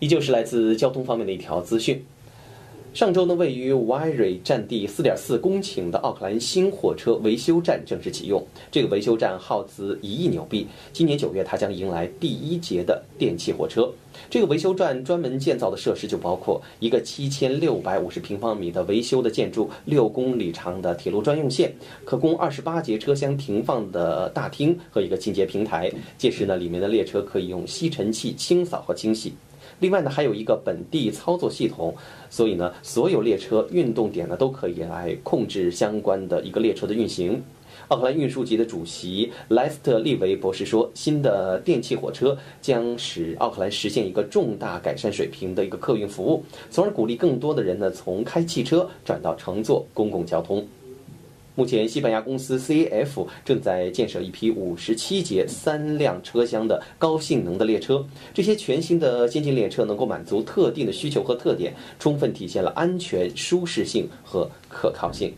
依旧是来自交通方面的一条资讯。上周呢，位于 Wyre 占地4.4公顷的奥克兰新火车维修站正式启用。这个维修站耗资一亿纽币。今年九月，它将迎来第一节的电气火车。这个维修站专门建造的设施就包括一个7650平方米的维修的建筑，六公里长的铁路专用线，可供28节车厢停放的大厅和一个清洁平台。届时呢，里面的列车可以用吸尘器清扫和清洗。另外呢，还有一个本地操作系统，所以呢，所有列车运动点呢都可以来控制相关的一个列车的运行。奥克兰运输局的主席莱斯特利维博士说：“新的电气火车将使奥克兰实现一个重大改善水平的一个客运服务，从而鼓励更多的人呢从开汽车转到乘坐公共交通。”目前，西班牙公司 CAF 正在建设一批五十七节三辆车厢的高性能的列车。这些全新的先进列车能够满足特定的需求和特点，充分体现了安全、舒适性和可靠性。